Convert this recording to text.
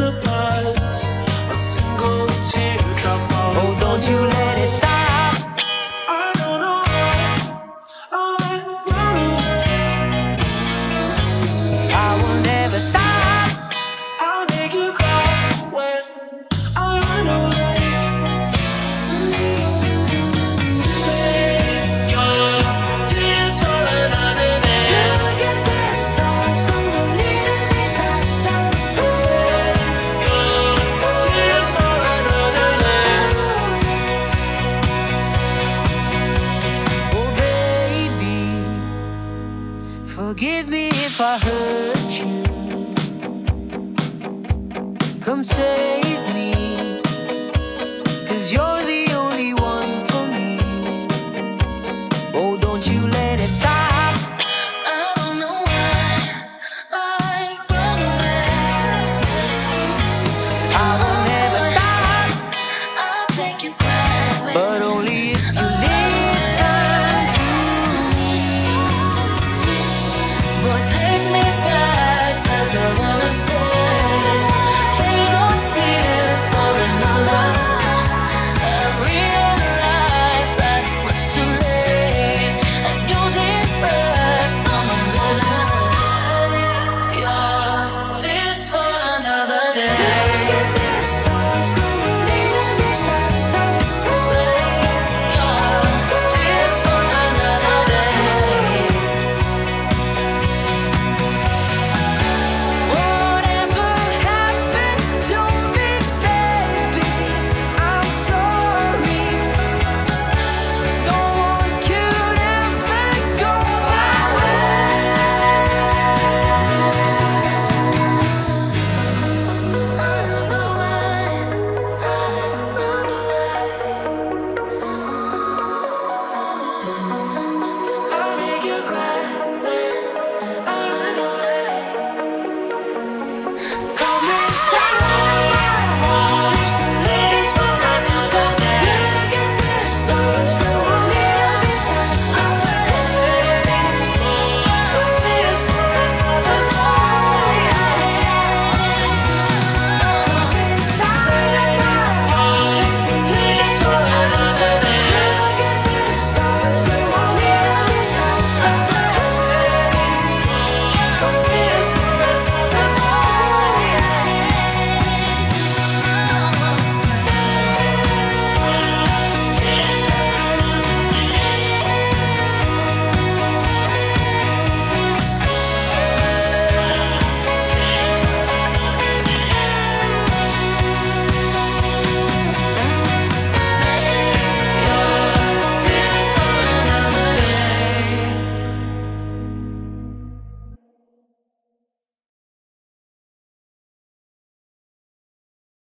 apart. Forgive me if I hurt you. Come save me, cause you're the only one for me. Oh, don't you let it stop. I don't know why I run away. I will never stop. I'll take you back, but only. your tail.